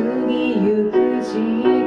に行く時間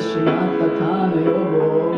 しまった種を